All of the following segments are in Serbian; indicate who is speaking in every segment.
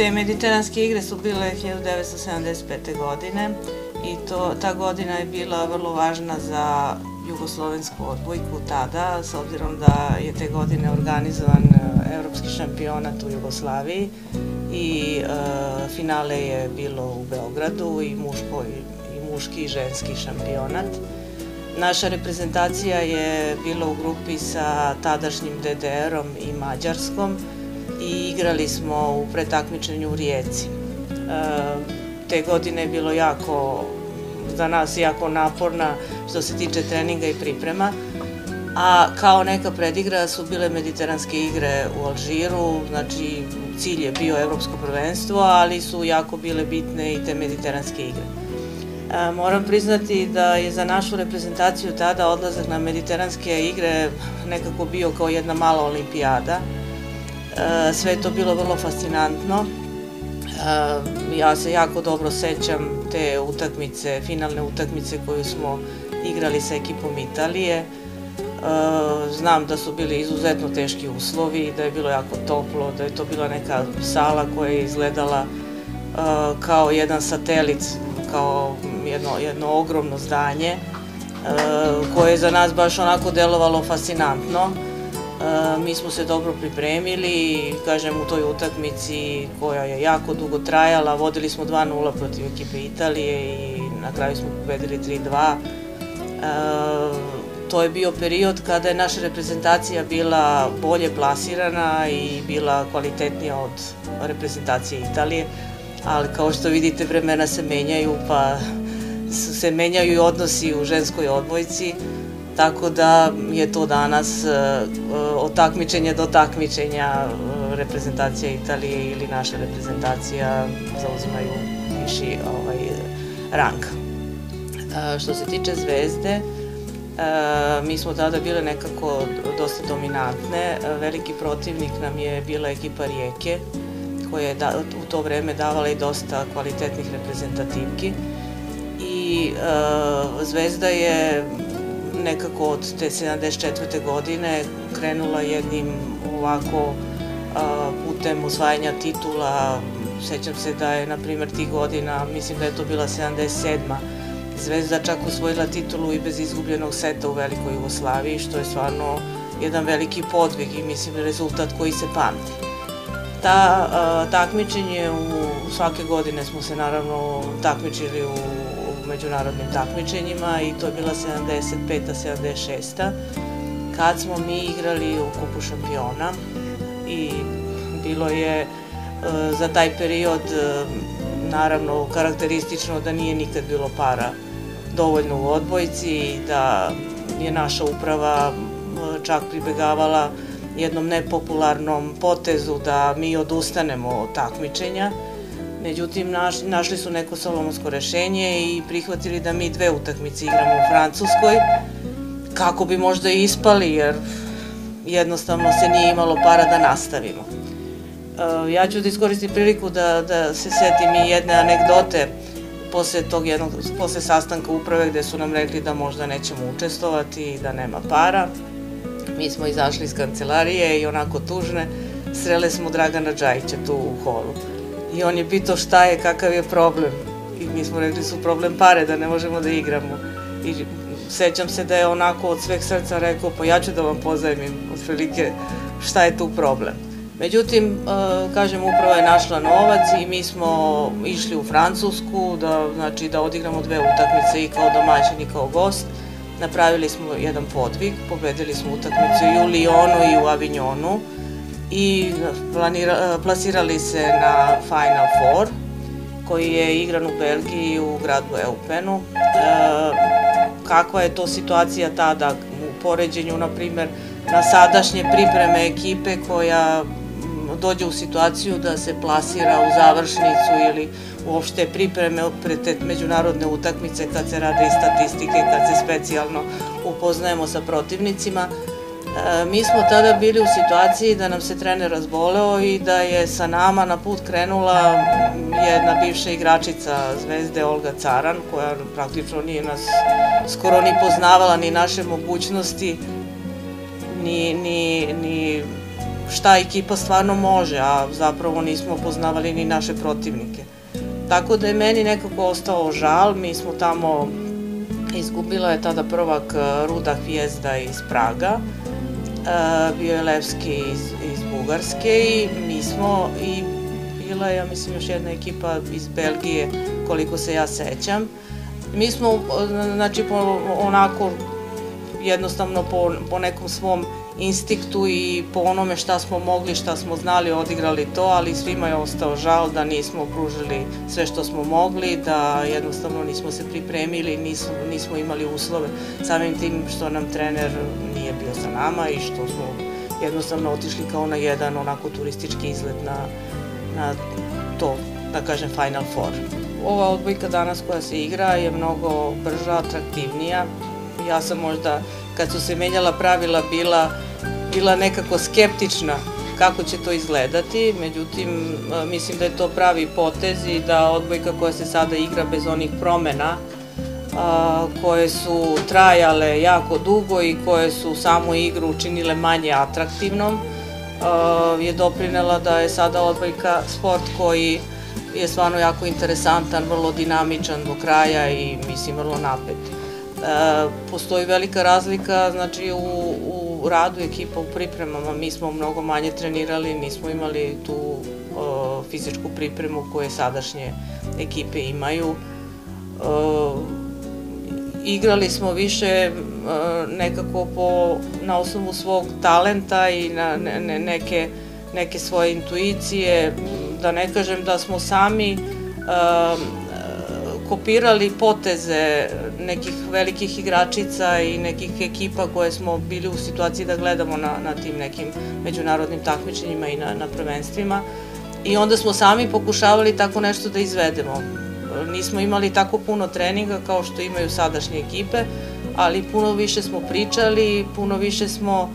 Speaker 1: te mediteranske igre su bile 1975. godine i to, ta godina je bila vrlo važna za jugoslovensku odbojku tada, s obzirom da je te godine organizovan e, evropski šampionat u Jugoslaviji i e, finale je bilo u Beogradu i, muško, i muški i ženski šampionat. Naša reprezentacija je bila u grupi sa tadašnjim DDR-om i Mađarskom i igrali smo u pretakmičenju u Rijeci. E, te godine je bilo jako, za nas jako naporna što se tiče treninga i priprema, a kao neka predigra su bile mediteranske igre u Alžiru, znači cilj je bio evropsko prvenstvo, ali su jako bile bitne i te mediteranske igre. E, moram priznati da je za našu reprezentaciju tada odlazak na mediteranske igre nekako bio kao jedna mala olimpijada. E, sve je to bilo vrlo fascinantno. E, ja se jako dobro sećam te utakmice, finalne utakmice koju smo igrali sa ekipom Italije. Znam da su bili izuzetno teški uslovi, da je bilo jako toplo, da je to bila neka sala koja je izgledala kao jedan satelit, kao jedno, jedno ogromno zdanje koje je za nas baš onako delovalo fascinantno. Mi smo se dobro pripremili, kažem u toj utakmici koja je jako dugo trajala, vodili smo 2-0 protiv ekipe Italije i na kraju smo pobedili 3-2 to je bio period kada je naša reprezentacija bila bolje plasirana i bila kvalitetnija od reprezentacije Italije, ali kao što vidite vremena se menjaju pa se menjaju i odnosi u ženskoj odbojci, tako da je to danas od takmičenja do takmičenja reprezentacija Italije ili naša reprezentacija zauzimaju viši ovaj, rang. Što se tiče zvezde, E, mi smo tada bile nekako dosta dominantne. Veliki protivnik nam je bila ekipa Rijeke, koja je da, u to vreme davala i dosta kvalitetnih reprezentativki. I e, Zvezda je nekako od te 74. godine krenula jednim ovako putem osvajanja titula. Sećam se da je, na primjer, tih godina, mislim da je to bila 77 Zvezda čak osvojila titulu i bez izgubljenog seta u Velikoj Jugoslaviji, što je stvarno jedan veliki podvig i mislim rezultat koji se pamti. Ta takmičenje u svake godine smo se naravno takmičili u međunarodnim takmičenjima i to je bila 75. 76. kad smo mi igrali u kupu šampiona i bilo je a, za taj period naravno karakteristično da nije nikad bilo para dovoljno u odbojci, da je naša uprava čak pribegavala jednom nepopularnom potezu da mi odustanemo od takmičenja. Međutim, naš, našli su neko solomonsko rešenje i prihvatili da mi dve utakmice igramo u Francuskoj, kako bi možda i ispali, jer jednostavno se nije imalo para da nastavimo. E, ja ću da iskoristim priliku da, da se setim i jedne anegdote posle tog jednog, posle sastanka uprave gde su nam rekli da možda nećemo učestovati i da nema para. Mi smo izašli iz kancelarije i onako tužne, srele smo Dragana Đajića tu u holu. I on je pitao šta je, kakav je problem. I mi smo rekli su problem pare, da ne možemo da igramo. I sećam se da je onako od sveg srca rekao, pa ja ću da vam pozajmim, otprilike, šta je tu problem. Međutim, e, kažem, upravo je našla novac i mi smo išli u Francusku da, znači, da odigramo dve utakmice i kao domaćin i kao gost. Napravili smo jedan podvig, pobedili smo utakmicu i u Lyonu i u Avignonu i planira, plasirali se na Final Four koji je igran u Belgiji u gradu Eupenu. E, kakva je to situacija tada u poređenju, na primer, na sadašnje pripreme ekipe koja dođe u situaciju da se plasira u završnicu ili uopšte pripreme pred međunarodne utakmice kad se rade i statistike, kad se specijalno upoznajemo sa protivnicima. Mi smo tada bili u situaciji da nam se trener razboleo i da je sa nama na put krenula jedna bivša igračica Zvezde Olga Caran, koja praktično nije nas skoro ni poznavala ni naše mogućnosti, ni, ni, ni šta ekipa stvarno može, a zapravo nismo poznavali ni naše protivnike. Tako da je meni nekako ostao žal, mi smo tamo, izgubila je tada prvak e, Ruda Hvijezda iz Praga, bio je Levski iz, iz Bugarske i mi smo i bila ja mislim, još jedna ekipa iz Belgije, koliko se ja sećam. Mi smo, znači, po, onako, jednostavno po, po nekom svom instiktu i po onome šta smo mogli, šta smo znali, odigrali to, ali svima je ostao žal da nismo pružili sve što smo mogli, da jednostavno nismo se pripremili, nismo, nismo imali uslove, samim tim što nam trener nije bio sa nama i što smo jednostavno otišli kao na jedan onako turistički izlet na, na to, da kažem, Final Four. Ova odbojka danas koja se igra je mnogo brža, atraktivnija. Ja sam možda, kad su se menjala pravila, bila, bila nekako skeptična kako će to izgledati, međutim, mislim da je to pravi potez i da odbojka koja se sada igra bez onih promena, a, koje su trajale jako dugo i koje su samu igru učinile manje atraktivnom, uh, je doprinela da je sada odbojka sport koji je stvarno jako interesantan, vrlo dinamičan do kraja i mislim vrlo napet. Postoji velika razlika znači u, u radu ekipa u pripremama, mi smo mnogo manje trenirali, nismo imali tu fizičku pripremu koje sadašnje ekipe imaju. Uh, igrali smo više nekako po, na osnovu svog talenta i na ne, neke, neke svoje intuicije, da ne kažem da smo sami kopirali poteze nekih velikih igračica i nekih ekipa koje smo bili u situaciji da gledamo na, na tim nekim međunarodnim takmičenjima i na, na prvenstvima. I onda smo sami pokušavali tako nešto da izvedemo nismo imali tako puno treninga kao što imaju sadašnje ekipe, ali puno više smo pričali, puno više smo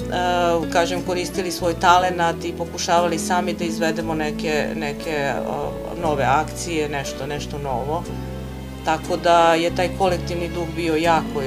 Speaker 1: Uh, kažem, koristili svoj talenat i pokušavali sami da izvedemo neke, neke uh, nove akcije, nešto, nešto novo. Tako da je taj kolektivni duh bio jako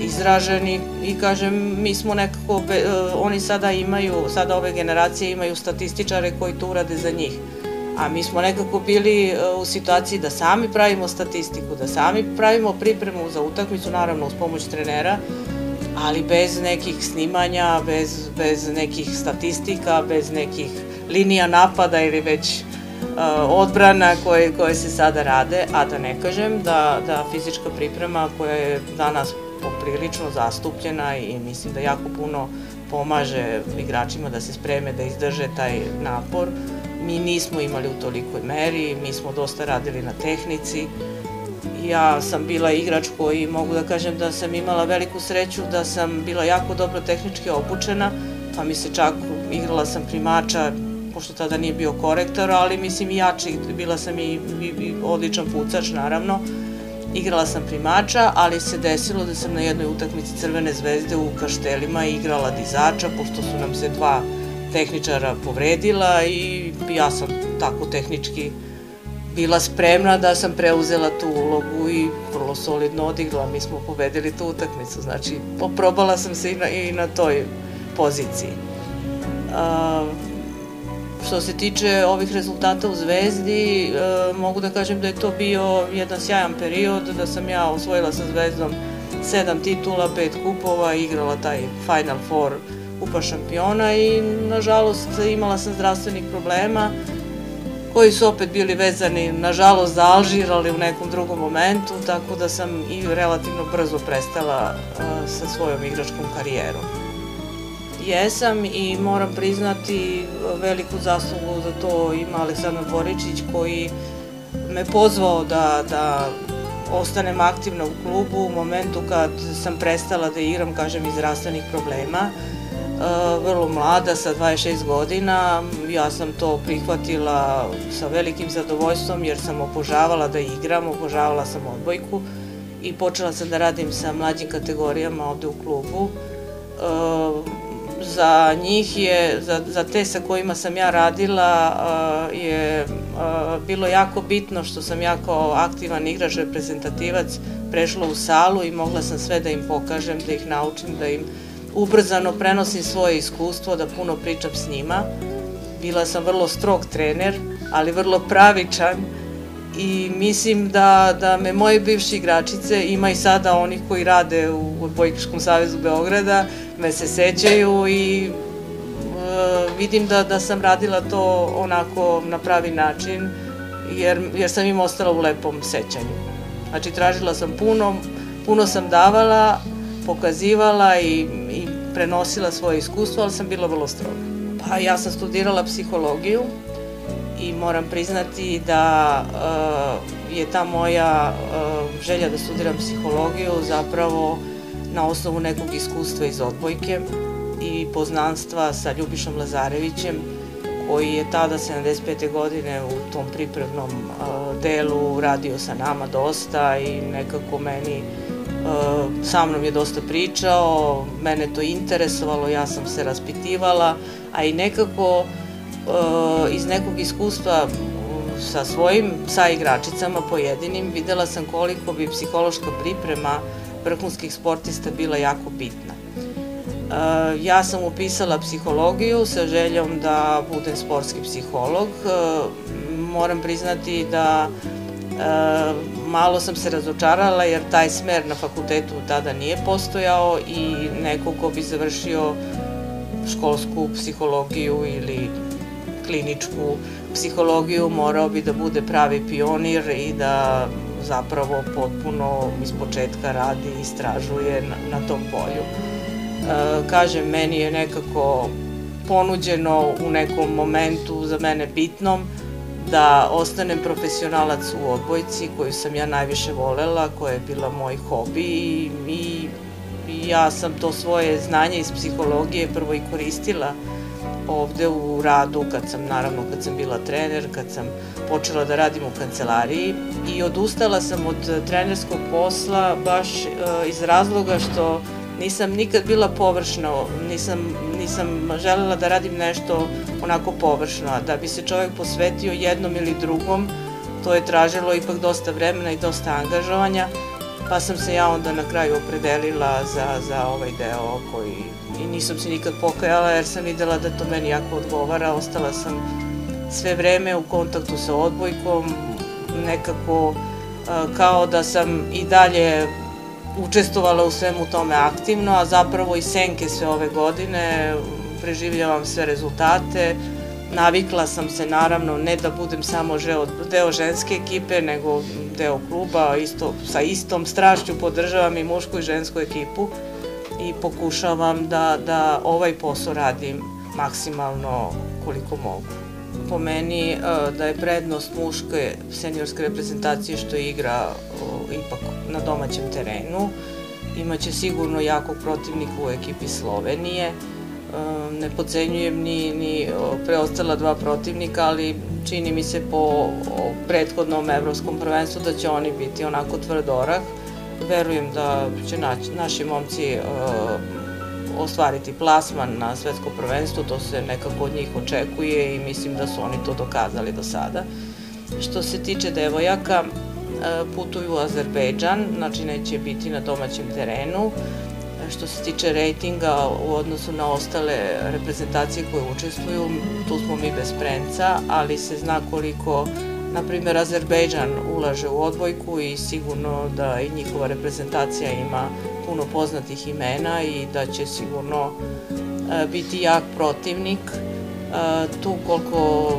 Speaker 1: izražen i, i kažem, mi smo nekako, uh, oni sada imaju, sada ove generacije imaju statističare koji to urade za njih. A mi smo nekako bili e, u situaciji da sami pravimo statistiku, da sami pravimo pripremu za utakmicu, naravno uz pomoć trenera, ali bez nekih snimanja, bez, bez nekih statistika, bez nekih linija napada ili već odbrana koje, koje se sada rade, a da ne kažem da, da fizička priprema koja je danas poprilično zastupljena i mislim da jako puno pomaže igračima da se spreme, da izdrže taj napor, mi nismo imali u tolikoj meri, mi smo dosta radili na tehnici. Ja sam bila igrač koji mogu da kažem da sam imala veliku sreću da sam bila jako dobro tehnički obučena, pa mi se čak igrala sam primača, pošto tada nije bio korektor, ali mislim i jači, bila sam i, i, i odličan pucač naravno. Igrala sam primača, ali se desilo da sam na jednoj utakmici Crvene zvezde u Kaštelima igrala dizača, pošto su nam se dva tehničara povredila i ja sam tako tehnički bila spremna da sam preuzela tu ulogu i vrlo solidno odigrala. Mi smo pobedili tu utakmicu, znači poprobala sam se i na, i na toj poziciji. A, što se tiče ovih rezultata u Zvezdi, a, mogu da kažem da je to bio jedan sjajan period, da sam ja osvojila sa Zvezdom sedam titula, pet kupova, igrala taj Final Four kupa šampiona i nažalost imala sam zdravstvenih problema koji su opet bili vezani nažalost za Alžir, ali u nekom drugom momentu, tako da sam i relativno brzo prestala sa svojom igračkom karijerom. Jesam i moram priznati veliku zaslugu za to ima Aleksandar Boričić koji me pozvao da, da ostanem aktivna u klubu u momentu kad sam prestala da igram, kažem, iz zdravstvenih problema vrlo mlada, sa 26 godina. Ja sam to prihvatila sa velikim zadovoljstvom jer sam obožavala da igram, obožavala sam odbojku i počela sam da radim sa mlađim kategorijama ovde u klubu. Za njih je, za, za te sa kojima sam ja radila, je bilo jako bitno što sam ja kao aktivan igrač, reprezentativac prešla u salu i mogla sam sve da im pokažem, da ih naučim, da im ubrzano prenosim svoje iskustvo, da puno pričam s njima. Bila sam vrlo strog trener, ali vrlo pravičan i mislim da, da me moje bivši igračice, ima i sada oni koji rade u Odbojkaškom savezu Beograda, me se sećaju i e, vidim da, da sam radila to onako na pravi način, jer, jer sam im ostala u lepom sećanju. Znači, tražila sam puno, puno sam davala, pokazivala i, i prenosila svoje iskustvo, ali sam bila vrlo stroga. Pa ja sam studirala psihologiju i moram priznati da uh, je ta moja uh, želja da studiram psihologiju zapravo na osnovu nekog iskustva iz odbojke i poznanstva sa Ljubišom Lazarevićem koji je tada 75. godine u tom pripremnom uh, delu radio sa nama dosta i nekako meni sa mnom je dosta pričao, mene to interesovalo, ja sam se raspitivala, a i nekako uh, iz nekog iskustva sa svojim sa igračicama pojedinim videla sam koliko bi psihološka priprema vrhunskih sportista bila jako bitna. Uh, ja sam upisala psihologiju sa željom da budem sportski psiholog. Uh, moram priznati da malo sam se razočarala jer taj smer na fakultetu tada nije postojao i neko ko bi završio školsku psihologiju ili kliničku psihologiju morao bi da bude pravi pionir i da zapravo potpuno iz početka radi i istražuje na, na tom polju. E, kažem, meni je nekako ponuđeno u nekom momentu za mene bitnom da ostanem profesionalac u odbojci koju sam ja najviše volela, koja je bila moj hobi i, i, ja sam to svoje znanje iz psihologije prvo i koristila ovde u radu, kad sam, naravno, kad sam bila trener, kad sam počela da radim u kancelariji i odustala sam od trenerskog posla baš e, iz razloga što nisam nikad bila površna, nisam, nisam želela da radim nešto onako površno, a da bi se čovjek posvetio jednom ili drugom, to je tražilo ipak dosta vremena i dosta angažovanja, pa sam se ja onda na kraju opredelila za, za ovaj deo koji i nisam se nikad pokajala jer sam videla da to meni jako odgovara, ostala sam sve vreme u kontaktu sa odbojkom, nekako kao da sam i dalje učestvovala u svemu tome aktivno, a zapravo i senke sve ove godine, preživljavam sve rezultate, navikla sam se naravno ne da budem samo deo ženske ekipe, nego deo kluba, isto, sa istom strašću podržavam i mušku i žensku ekipu i pokušavam da, da ovaj posao radim maksimalno koliko mogu. Po meni da je prednost muške seniorske reprezentacije što igra ipak na domaćem terenu. Imaće sigurno jakog protivnika u ekipi Slovenije. Ne pocenjujem ni, ni preostala dva protivnika, ali čini mi se po prethodnom evropskom prvenstvu da će oni biti onako tvrd orah. Verujem da će naći, naši momci ostvariti plasman na svetsko prvenstvo, to se nekako od njih očekuje i mislim da su oni to dokazali do sada. Što se tiče devojaka, E, putuju u Azerbejdžan, znači neće biti na domaćem terenu. Što se tiče rejtinga u odnosu na ostale reprezentacije koje učestvuju, tu smo mi bez prenca, ali se zna koliko, na primjer, Azerbejdžan ulaže u odbojku i sigurno da i njihova reprezentacija ima puno poznatih imena i da će sigurno e, biti jak protivnik. E, tu koliko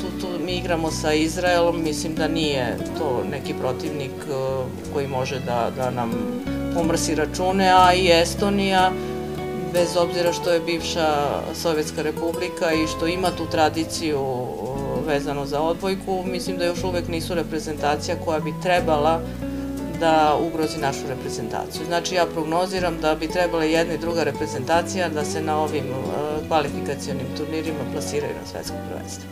Speaker 1: tu, tu mi igramo sa Izraelom, mislim da nije to neki protivnik e, koji može da, da nam pomrsi račune, a i Estonija, bez obzira što je bivša Sovjetska republika i što ima tu tradiciju e, vezano za odbojku, mislim da još uvek nisu reprezentacija koja bi trebala da ugrozi našu reprezentaciju. Znači ja prognoziram da bi trebala jedna i druga reprezentacija da se na ovim e, kvalifikacijonim turnirima plasiraju na svetsko prvenstvo.